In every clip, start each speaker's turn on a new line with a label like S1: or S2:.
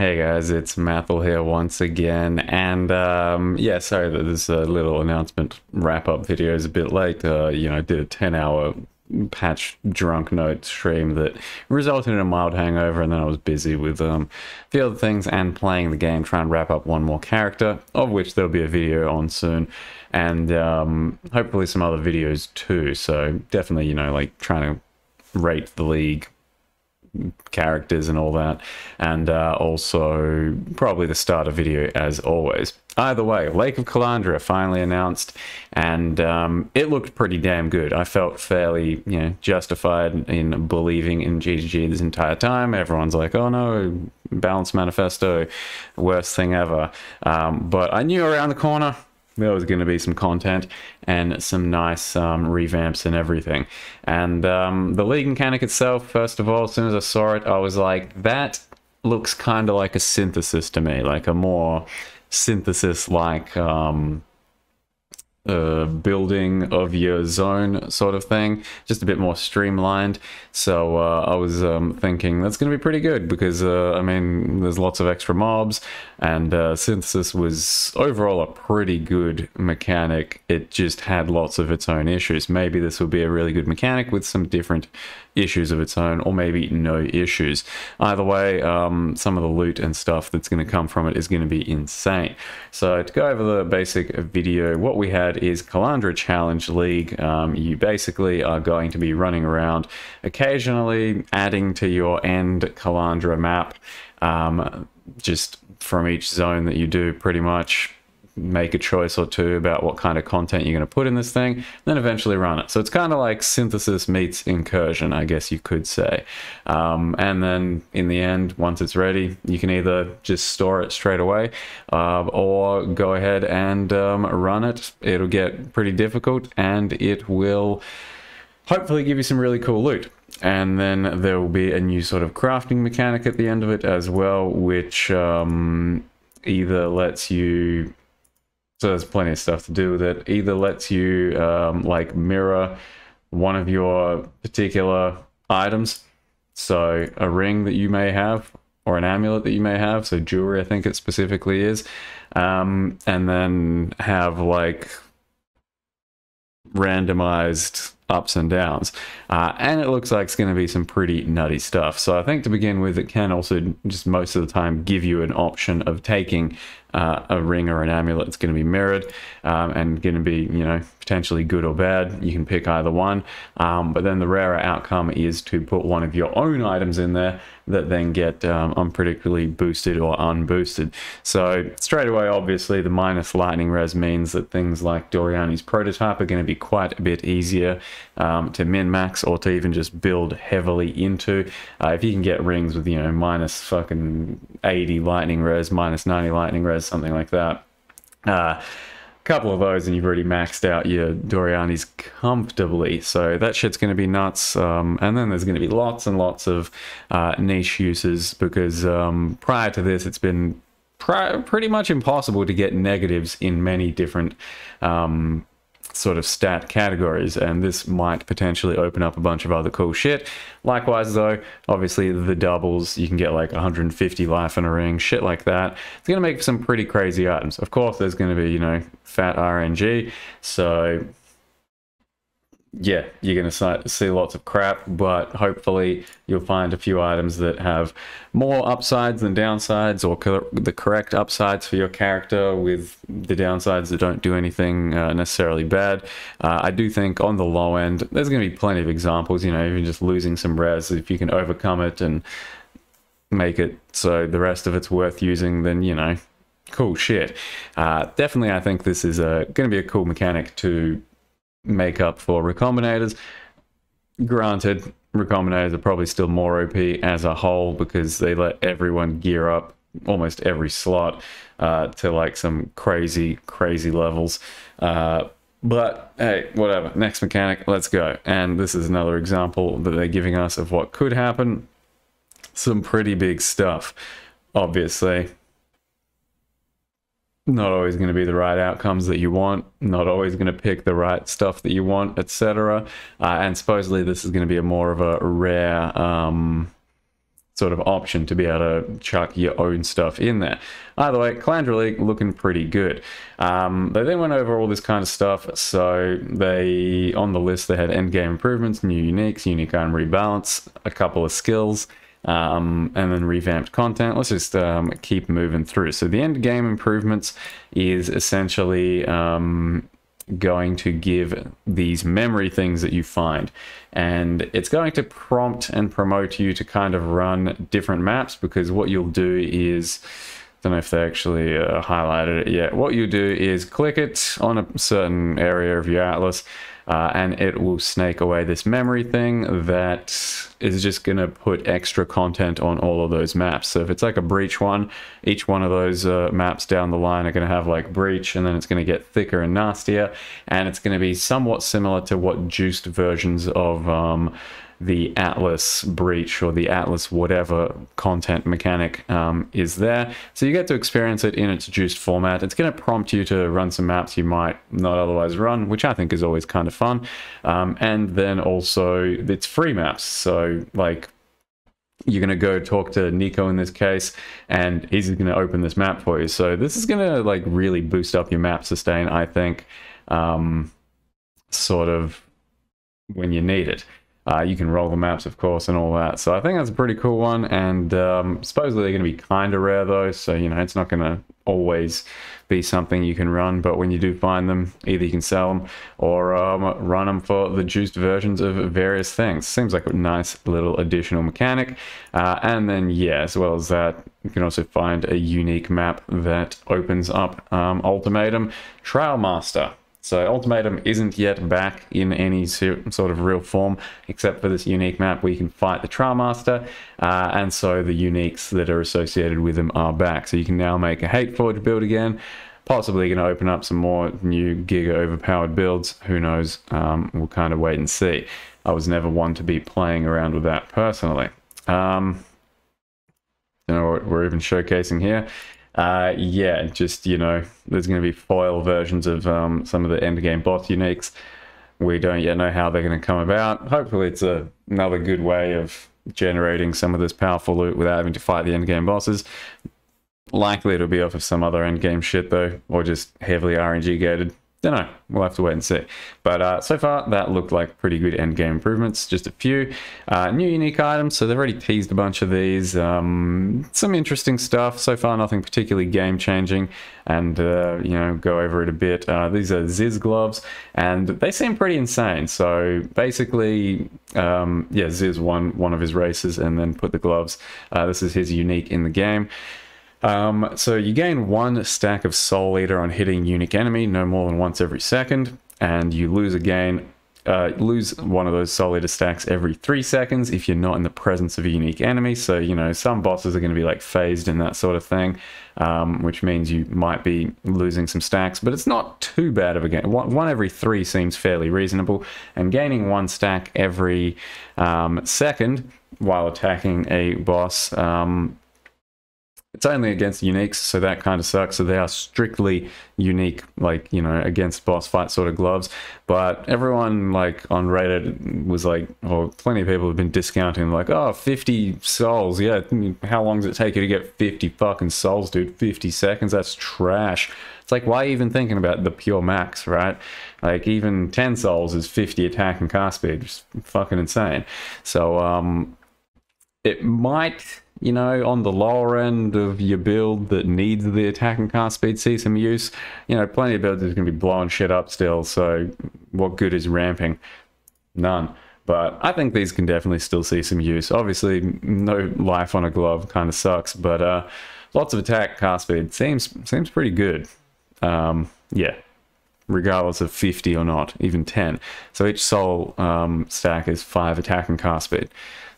S1: Hey guys, it's Mathil here once again, and um, yeah, sorry that this uh, little announcement wrap-up video is a bit late. Uh, you know, I did a 10-hour patch drunk note stream that resulted in a mild hangover, and then I was busy with um, a few other things and playing the game, trying to wrap up one more character, of which there'll be a video on soon, and um, hopefully some other videos too. So definitely, you know, like trying to rate the league characters and all that, and uh, also probably the starter video as always. Either way, Lake of Kalandra finally announced, and um, it looked pretty damn good. I felt fairly, you know, justified in believing in GGG this entire time. Everyone's like, "Oh no, Balance Manifesto, worst thing ever," um, but I knew around the corner there was going to be some content and some nice um, revamps and everything. And um, the league mechanic itself, first of all, as soon as I saw it, I was like, that looks kind of like a synthesis to me, like a more synthesis like um, uh, building of your zone sort of thing, just a bit more streamlined. So uh, I was um, thinking that's going to be pretty good because uh, I mean, there's lots of extra mobs, and uh, Synthesis was overall a pretty good mechanic. It just had lots of its own issues. Maybe this will be a really good mechanic with some different issues of its own, or maybe no issues. Either way, um, some of the loot and stuff that's going to come from it is going to be insane. So to go over the basic video, what we had is Kalandra Challenge League. Um, you basically are going to be running around, occasionally adding to your end Kalandra map, um, just from each zone that you do pretty much make a choice or two about what kind of content you're going to put in this thing, then eventually run it. So it's kind of like synthesis meets incursion, I guess you could say. Um, and then in the end, once it's ready, you can either just store it straight away uh, or go ahead and um, run it. It'll get pretty difficult and it will hopefully give you some really cool loot. And then there will be a new sort of crafting mechanic at the end of it as well, which um, either lets you so there's plenty of stuff to do with it. Either lets you um, like mirror one of your particular items, so a ring that you may have or an amulet that you may have. So jewelry, I think it specifically is, um, and then have like randomized ups and downs. Uh, and it looks like it's going to be some pretty nutty stuff. So I think to begin with, it can also just most of the time give you an option of taking uh, a ring or an amulet that's going to be mirrored um, and going to be, you know, potentially good or bad. You can pick either one. Um, but then the rarer outcome is to put one of your own items in there that then get um, unpredictably boosted or unboosted. So straight away, obviously, the minus lightning res means that things like Doryani's prototype are going to be quite a bit easier um, to min-max or to even just build heavily into. Uh, if you can get rings with, you know, minus fucking 80 lightning res, minus 90 lightning res, something like that. Uh, couple of those and you've already maxed out your Doryani's comfortably. So that shit's going to be nuts. Um, and then there's going to be lots and lots of uh, niche uses because um, prior to this, it's been pretty much impossible to get negatives in many different um, sort of stat categories, and this might potentially open up a bunch of other cool shit. Likewise, though, obviously the doubles, you can get like 150 life in a ring, shit like that. It's going to make some pretty crazy items. Of course, there's going to be, you know, fat RNG, so yeah, you're going to see lots of crap, but hopefully you'll find a few items that have more upsides than downsides, or co the correct upsides for your character with the downsides that don't do anything uh, necessarily bad. Uh, I do think on the low end, there's going to be plenty of examples, you know, even just losing some res, if you can overcome it and make it so the rest of it's worth using, then, you know, cool shit. Uh, definitely, I think this is going to be a cool mechanic to make up for recombinators. Granted, recombinators are probably still more OP as a whole because they let everyone gear up almost every slot uh, to like some crazy, crazy levels. Uh, but hey, whatever. Next mechanic, let's go. And this is another example that they're giving us of what could happen. Some pretty big stuff, obviously not always going to be the right outcomes that you want, not always going to pick the right stuff that you want, etc. Uh, and supposedly this is going to be a more of a rare um, sort of option to be able to chuck your own stuff in there. Either way, Kalandra League looking pretty good. Um, they then went over all this kind of stuff. So they, on the list, they had endgame improvements, new uniques, unique item rebalance, a couple of skills, um, and then revamped content. Let's just um, keep moving through. So the end game improvements is essentially um, going to give these memory things that you find. And it's going to prompt and promote you to kind of run different maps because what you'll do is. I don't know if they actually uh, highlighted it yet. What you do is click it on a certain area of your atlas, uh, and it will snake away this memory thing that is just going to put extra content on all of those maps. So if it's like a breach one, each one of those uh, maps down the line are going to have like breach, and then it's going to get thicker and nastier, and it's going to be somewhat similar to what juiced versions of um, the Atlas breach or the Atlas whatever content mechanic um, is there. So you get to experience it in its juiced format. It's going to prompt you to run some maps you might not otherwise run, which I think is always kind of fun. Um, and then also it's free maps. So like you're going to go talk to Nico in this case, and he's going to open this map for you. So this is going to like really boost up your map sustain, I think, um, sort of when you need it. Uh, you can roll the maps, of course, and all that. So I think that's a pretty cool one. And um, supposedly they're going to be kind of rare, though. So, you know, it's not going to always be something you can run. But when you do find them, either you can sell them or um, run them for the juiced versions of various things. Seems like a nice little additional mechanic. Uh, and then, yeah, as well as that, you can also find a unique map that opens up um, Ultimatum Trialmaster. So Ultimatum isn't yet back in any sort of real form, except for this unique map where you can fight the Trialmaster, uh, and so the uniques that are associated with them are back. So you can now make a Hateforge build again, possibly going to open up some more new Giga overpowered builds. Who knows? Um, we'll kind of wait and see. I was never one to be playing around with that personally. Um, don't know what we're even showcasing here. Uh, yeah, just, you know, there's going to be foil versions of um, some of the endgame boss uniques. We don't yet know how they're going to come about. Hopefully, it's a, another good way of generating some of this powerful loot without having to fight the endgame bosses. Likely it'll be off of some other endgame shit, though, or just heavily RNG gated. Don't know. We'll have to wait and see. But uh, so far, that looked like pretty good endgame improvements. Just a few uh, new unique items. So they've already teased a bunch of these. Um, some interesting stuff. So far, nothing particularly game changing. And uh, you know, go over it a bit. Uh, these are Ziz gloves, and they seem pretty insane. So basically, um, yeah, Ziz won one of his races and then put the gloves. Uh, this is his unique in the game. Um, so you gain one stack of Soul Eater on hitting unique enemy, no more than once every second, and you lose again. Uh, lose one of those Soul Eater stacks every three seconds if you're not in the presence of a unique enemy. So, you know, some bosses are going to be like phased and that sort of thing, um, which means you might be losing some stacks, but it's not too bad of a game. One, one every three seems fairly reasonable, and gaining one stack every um, second while attacking a boss um, it's only against uniques, so that kind of sucks. So they are strictly unique, like, you know, against boss fight sort of gloves. But everyone, like, on Reddit was like, or plenty of people have been discounting, like, oh, 50 souls. Yeah, how long does it take you to get 50 fucking souls, dude? 50 seconds? That's trash. It's like, why even thinking about the pure max, right? Like, even 10 souls is 50 attack and cast speed. Just fucking insane. So, um, it might you know, on the lower end of your build that needs the attack and cast speed see some use. You know, plenty of builds are going to be blowing shit up still, so what good is ramping? None. But I think these can definitely still see some use. Obviously, no life on a glove kind of sucks, but uh, lots of attack cast speed seems seems pretty good. Um, yeah, regardless of 50 or not, even 10. So each soul um, stack is 5 attack and cast speed.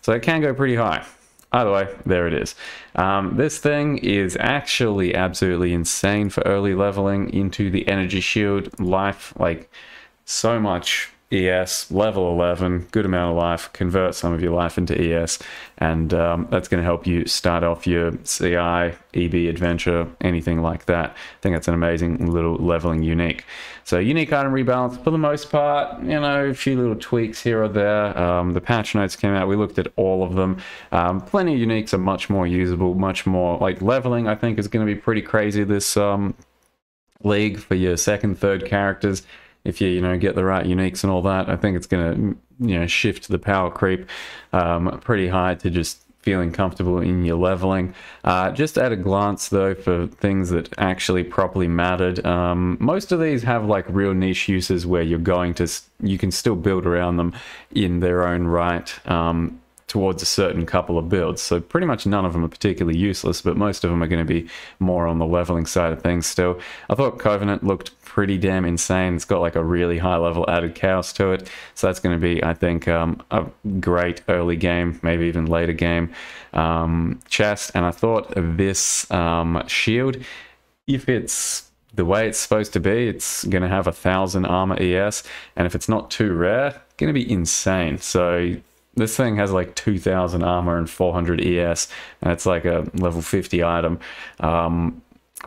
S1: So it can go pretty high. Either way, there it is. Um, this thing is actually absolutely insane for early leveling into the energy shield life. Like, so much ES, level 11, good amount of life, convert some of your life into ES, and um, that's going to help you start off your CI, EB adventure, anything like that. I think that's an amazing little leveling unique. So unique item rebalance, for the most part, you know, a few little tweaks here or there. Um, the patch notes came out, we looked at all of them. Um, plenty of uniques are much more usable, much more, like leveling I think is going to be pretty crazy this um, league for your second, third characters if you you know get the right uniques and all that, I think it's going to you know shift the power creep um, pretty high to just feeling comfortable in your leveling. Uh, just at a glance though, for things that actually properly mattered, um, most of these have like real niche uses where you're going to you can still build around them in their own right. Um, towards a certain couple of builds. So pretty much none of them are particularly useless, but most of them are going to be more on the leveling side of things still. I thought Covenant looked pretty damn insane. It's got like a really high level added chaos to it. So that's going to be, I think, um, a great early game, maybe even later game um, chest. And I thought this um, shield, if it's the way it's supposed to be, it's going to have a thousand armor ES. And if it's not too rare, going to be insane. So this thing has like 2000 armor and 400 ES, and it's like a level 50 item. Um,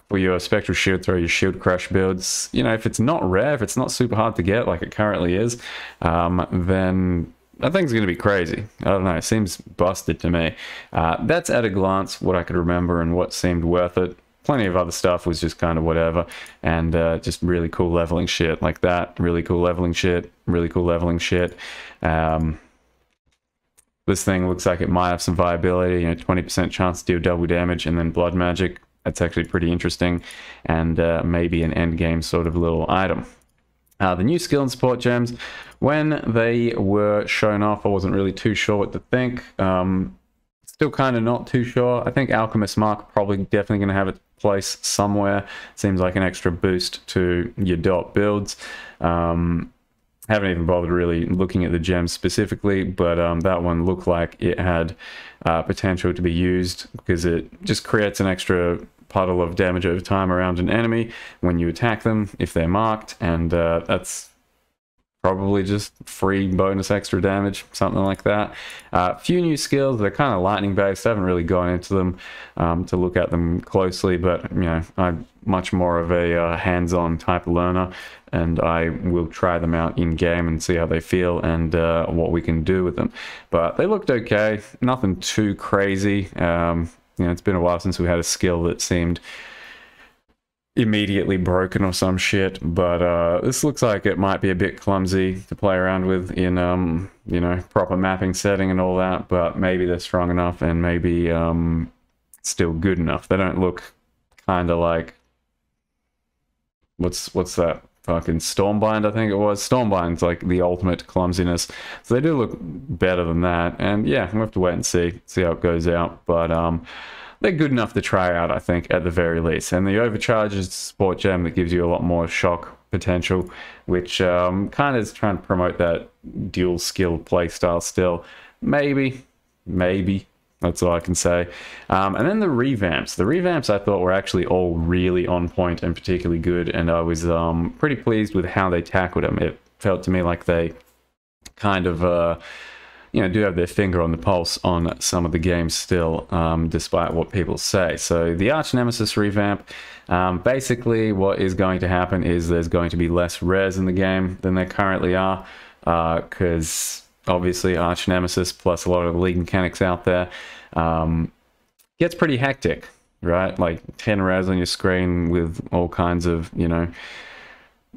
S1: for your Spectral Shield Throw, your Shield Crush builds, you know, if it's not rare, if it's not super hard to get like it currently is, um, then that thing's going to be crazy. I don't know. It seems busted to me. Uh, that's at a glance what I could remember and what seemed worth it. Plenty of other stuff was just kind of whatever, and uh, just really cool leveling shit like that. Really cool leveling shit. Really cool leveling shit. Um, this thing looks like it might have some viability. You know, 20% chance to deal double damage, and then blood magic that's actually pretty interesting and uh, maybe an end game sort of little item. Uh, the new skill and support gems, when they were shown off, I wasn't really too sure what to think. Um, still kind of not too sure. I think Alchemist Mark probably definitely going to have its place somewhere. Seems like an extra boost to your dot builds. Um, haven't even bothered really looking at the gems specifically, but um, that one looked like it had uh, potential to be used because it just creates an extra puddle of damage over time around an enemy when you attack them if they're marked, and uh, that's probably just free bonus extra damage, something like that. A uh, few new skills, they're kind of lightning based. I haven't really gone into them um, to look at them closely, but you know, I'm much more of a uh, hands-on type learner, and I will try them out in game and see how they feel and uh, what we can do with them. But they looked okay, nothing too crazy. Um, you know, it's been a while since we had a skill that seemed immediately broken or some shit, but uh, this looks like it might be a bit clumsy to play around with in, um, you know, proper mapping setting and all that, but maybe they're strong enough and maybe um, still good enough. They don't look kind of like, what's what's that fucking Stormbind, I think it was. Stormbind's like the ultimate clumsiness. So they do look better than that. And yeah, we'll have to wait and see, see how it goes out. But um, they're good enough to try out, I think, at the very least. And the overcharge is sport gem that gives you a lot more shock potential, which um, kind of is trying to promote that dual skill playstyle still. Maybe, maybe, that's all I can say. Um, and then the revamps. The revamps I thought were actually all really on point and particularly good, and I was um, pretty pleased with how they tackled them. It felt to me like they kind of, uh, you know, do have their finger on the pulse on some of the games still, um, despite what people say. So the Arch Nemesis revamp, um, basically what is going to happen is there's going to be less rares in the game than there currently are, because... Uh, obviously arch nemesis plus a lot of league mechanics out there. Um, gets pretty hectic right? Like 10 rares on your screen with all kinds of you know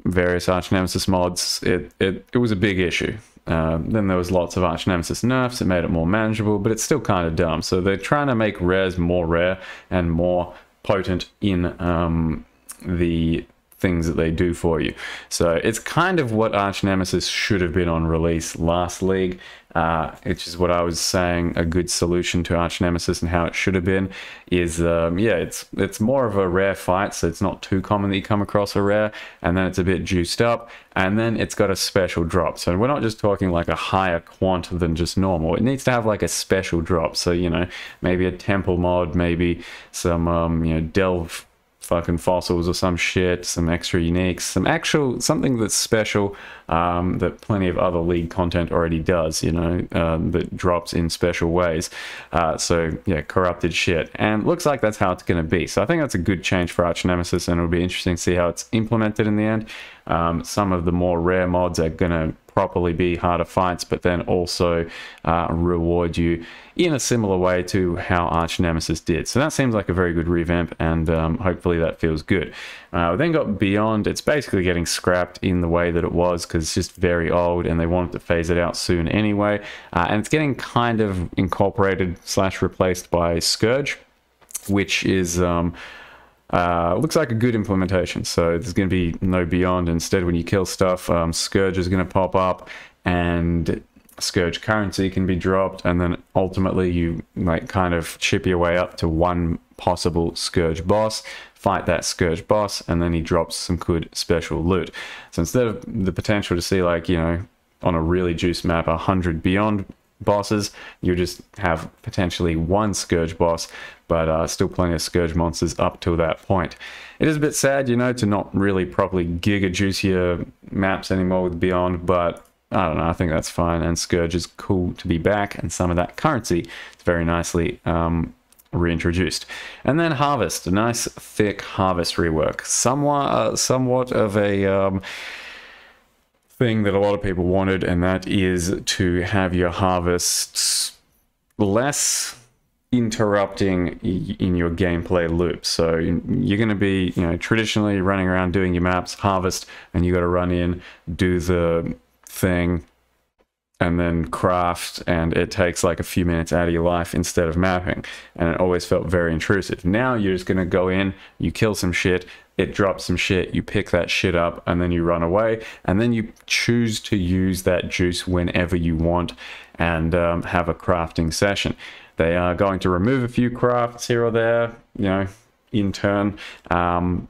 S1: various arch nemesis mods. It it, it was a big issue. Uh, then there was lots of arch nemesis nerfs. It made it more manageable but it's still kind of dumb. So they're trying to make rares more rare and more potent in um, the things that they do for you. So it's kind of what Arch Nemesis should have been on release last league, uh, which is what I was saying. A good solution to Arch Nemesis and how it should have been is, um, yeah, it's it's more of a rare fight, so it's not too common that you come across a rare, and then it's a bit juiced up, and then it's got a special drop. So we're not just talking like a higher quant than just normal. It needs to have like a special drop. So you know, maybe a temple mod, maybe some um, you know delve fucking fossils or some shit, some extra uniques, some actual something that's special um, that plenty of other league content already does, you know, uh, that drops in special ways. Uh, so yeah, corrupted shit, and looks like that's how it's going to be. So I think that's a good change for Arch Nemesis, and it'll be interesting to see how it's implemented in the end. Um, some of the more rare mods are going to properly be harder fights, but then also uh, reward you in a similar way to how Arch Nemesis did. So that seems like a very good revamp, and um, hopefully that feels good. Uh, then got Beyond. It's basically getting scrapped in the way that it was because it's just very old, and they wanted to phase it out soon anyway. Uh, and it's getting kind of incorporated slash replaced by Scourge, which is. Um, uh, looks like a good implementation. So there's going to be no beyond. Instead, when you kill stuff, um, Scourge is going to pop up, and Scourge currency can be dropped, and then ultimately you like kind of chip your way up to one possible Scourge boss, fight that Scourge boss, and then he drops some good special loot. So instead of the potential to see like you know on a really juice map a hundred beyond bosses. You just have potentially one Scourge boss, but uh, still plenty of Scourge monsters up till that point. It is a bit sad, you know, to not really properly giga juicier maps anymore with Beyond, but I don't know, I think that's fine. And Scourge is cool to be back, and some of that currency is very nicely um, reintroduced. And then Harvest, a nice thick Harvest rework. Somewhat, uh, somewhat of a... Um, thing that a lot of people wanted, and that is to have your harvests less interrupting in your gameplay loop. So you're going to be, you know, traditionally running around doing your maps, harvest, and you got to run in, do the thing, and then craft, and it takes like a few minutes out of your life instead of mapping. And it always felt very intrusive. Now you're just going to go in, you kill some shit, it drops some shit, you pick that shit up, and then you run away, and then you choose to use that juice whenever you want and um, have a crafting session. They are going to remove a few crafts here or there, you know, in turn. Um,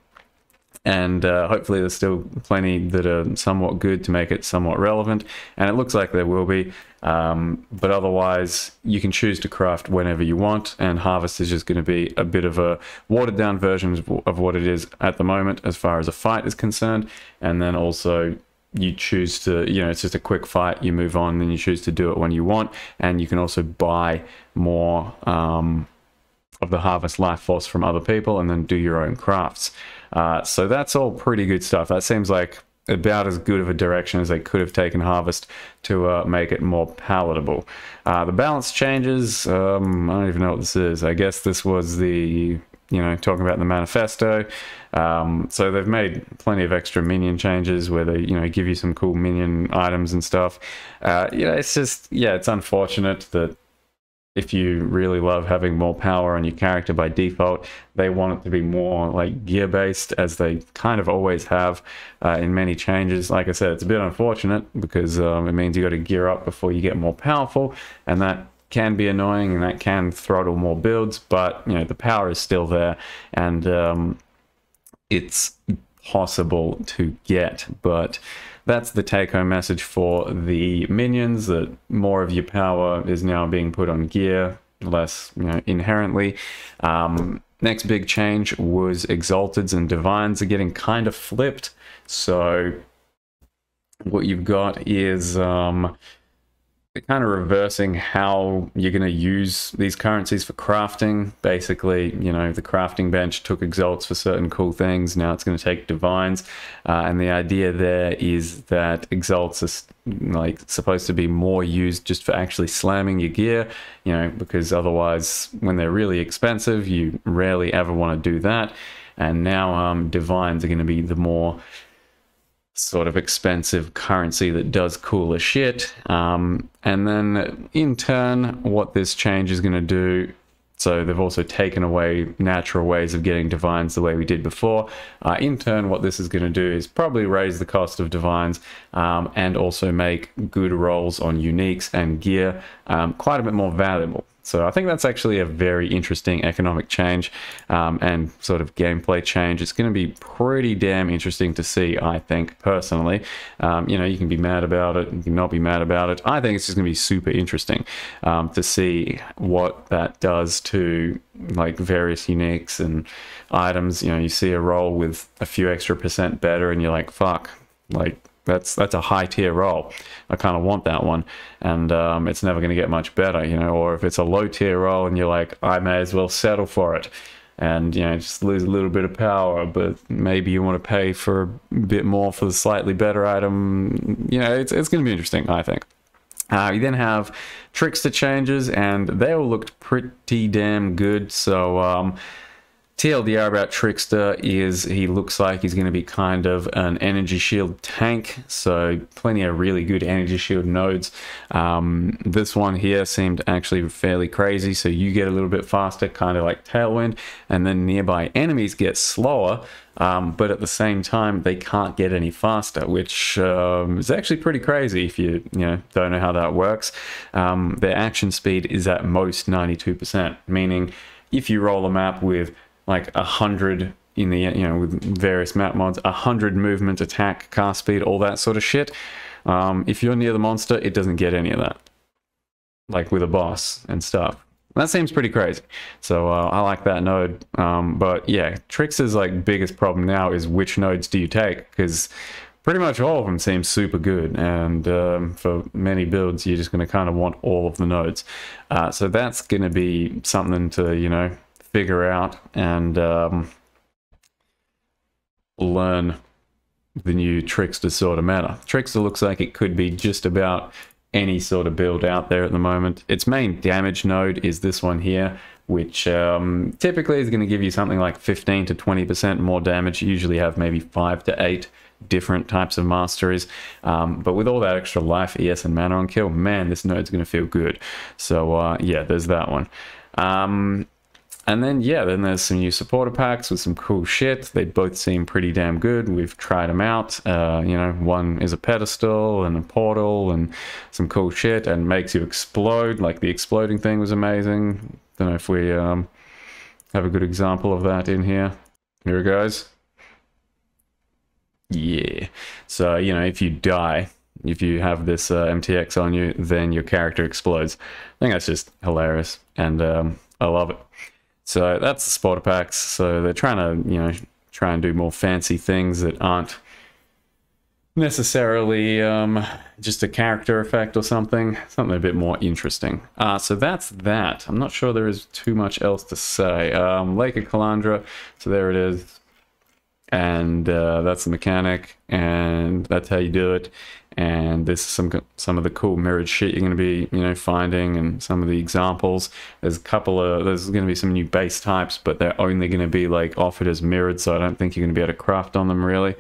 S1: and uh, hopefully there's still plenty that are somewhat good to make it somewhat relevant. And it looks like there will be. Um, but otherwise you can choose to craft whenever you want and harvest is just going to be a bit of a watered down version of what it is at the moment as far as a fight is concerned. And then also you choose to you know it's just a quick fight you move on then you choose to do it when you want and you can also buy more um, of the harvest life force from other people and then do your own crafts uh, so that's all pretty good stuff. That seems like about as good of a direction as they could have taken Harvest to uh, make it more palatable. Uh, the balance changes, um, I don't even know what this is. I guess this was the, you know, talking about the manifesto. Um, so they've made plenty of extra minion changes where they, you know, give you some cool minion items and stuff. Uh, you know, it's just, yeah, it's unfortunate that if you really love having more power on your character by default, they want it to be more like gear based, as they kind of always have uh, in many changes. Like I said, it's a bit unfortunate because um, it means you got to gear up before you get more powerful, and that can be annoying and that can throttle more builds. But you know the power is still there, and um, it's possible to get, but that's the take home message for the minions that more of your power is now being put on gear, less you know, inherently. Um, next big change was Exalteds and Divines are getting kind of flipped. So what you've got is um, kind of reversing how you're going to use these currencies for crafting. Basically, you know, the crafting bench took exalts for certain cool things. Now it's going to take divines. Uh, and the idea there is that exalts are like supposed to be more used just for actually slamming your gear, you know, because otherwise when they're really expensive, you rarely ever want to do that. And now um, divines are going to be the more sort of expensive currency that does cooler shit. Um, and then in turn, what this change is going to do. So they've also taken away natural ways of getting divines the way we did before. Uh, in turn, what this is going to do is probably raise the cost of divines um, and also make good rolls on uniques and gear um, quite a bit more valuable. So I think that's actually a very interesting economic change um, and sort of gameplay change. It's going to be pretty damn interesting to see, I think, personally. Um, you know, you can be mad about it, you can not be mad about it. I think it's just going to be super interesting um, to see what that does to like various uniques and items. You know, you see a roll with a few extra percent better and you're like, fuck, like that's that's a high tier role. I kind of want that one, and um, it's never going to get much better, you know. Or if it's a low tier role and you're like, I may as well settle for it, and you know just lose a little bit of power, but maybe you want to pay for a bit more for the slightly better item. You know, it's it's going to be interesting, I think. Uh, you then have trickster changes, and they all looked pretty damn good. So. Um, TLDR about Trickster is he looks like he's going to be kind of an energy shield tank, so plenty of really good energy shield nodes. Um, this one here seemed actually fairly crazy, so you get a little bit faster, kind of like Tailwind, and then nearby enemies get slower, um, but at the same time they can't get any faster, which um, is actually pretty crazy if you you know don't know how that works. Um, their action speed is at most 92%, meaning if you roll a map with like a hundred in the you know with various map mods, a hundred movement, attack, cast speed, all that sort of shit. Um, if you're near the monster, it doesn't get any of that, like with a boss and stuff. That seems pretty crazy. So uh, I like that node. Um, but yeah, Trix's like biggest problem now is which nodes do you take? Because pretty much all of them seem super good. And um, for many builds, you're just going to kind of want all of the nodes. Uh, so that's going to be something to, you know, figure out and um, learn the new Trickster sort of meta. Trickster looks like it could be just about any sort of build out there at the moment. Its main damage node is this one here, which um, typically is going to give you something like 15 to 20% more damage. You usually have maybe 5 to 8 different types of masteries. Um, but with all that extra life, ES, and mana on kill, man, this node's going to feel good. So uh, yeah, there's that one. Um, and then, yeah, then there's some new supporter packs with some cool shit. They both seem pretty damn good. We've tried them out. Uh, you know, one is a pedestal and a portal and some cool shit and makes you explode. Like the exploding thing was amazing. Don't know if we um, have a good example of that in here. Here it goes. Yeah. So, you know, if you die, if you have this uh, MTX on you, then your character explodes. I think that's just hilarious. And um, I love it. So that's the spotter packs. So they're trying to, you know, try and do more fancy things that aren't necessarily um, just a character effect or something. Something a bit more interesting. Uh, so that's that. I'm not sure there is too much else to say. Um, Lake of Kalandra. So there it is. And uh, that's the mechanic. And that's how you do it. And there's some some of the cool mirrored shit you're going to be you know finding and some of the examples. There's a couple of there's going to be some new base types but they're only going to be like offered as mirrored so i don't think you're going to be able to craft on them really.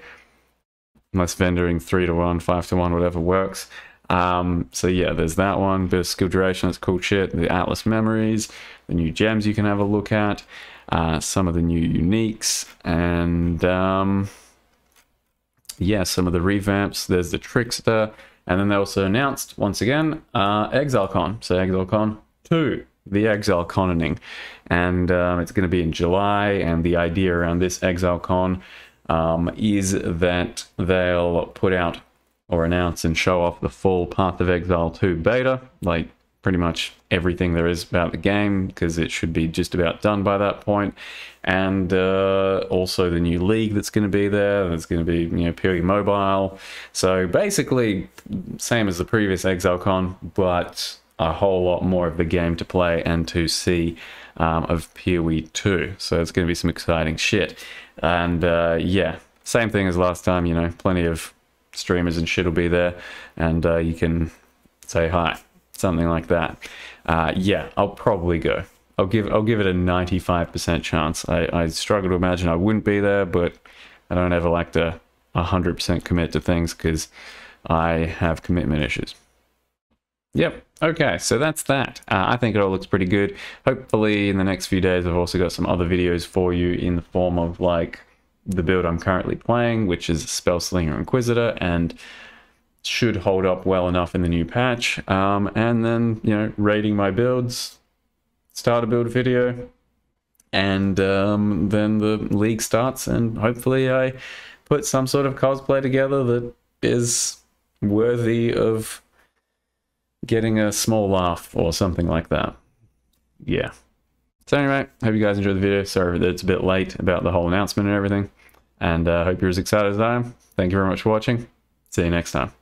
S1: Unless vendoring three to one five to one whatever works. Um, so yeah there's that one. Bit of skill duration that's cool shit. The atlas memories the new gems you can have a look at uh, some of the new uniques and um, yeah, some of the revamps. There's the Trickster. And then they also announced, once again, uh, ExileCon. So ExileCon 2, the ExileConing. And um, it's going to be in July. And the idea around this ExileCon um, is that they'll put out or announce and show off the full Path of Exile 2 beta, like pretty much everything there is about the game because it should be just about done by that point. And uh, also the new league that's going to be there that's going to be you know purely mobile. So basically same as the previous ExileCon but a whole lot more of the game to play and to see um, of PoE 2 so it's going to be some exciting shit. And uh, yeah same thing as last time you know plenty of streamers and shit will be there. And uh, you can say hi something like that. Uh, yeah, I'll probably go. I'll give I'll give it a 95% chance. I, I struggle to imagine I wouldn't be there, but I don't ever like to 100% commit to things because I have commitment issues. Yep. Okay, so that's that. Uh, I think it all looks pretty good. Hopefully, in the next few days, I've also got some other videos for you in the form of like the build I'm currently playing, which is Spellslinger Inquisitor, and should hold up well enough in the new patch. Um, and then, you know, rating my builds, start a build video, and um, then the league starts, and hopefully I put some sort of cosplay together that is worthy of getting a small laugh or something like that. Yeah. So anyway, hope you guys enjoyed the video. Sorry that it's a bit late about the whole announcement and everything. And I uh, hope you're as excited as I am. Thank you very much for watching. See you next time.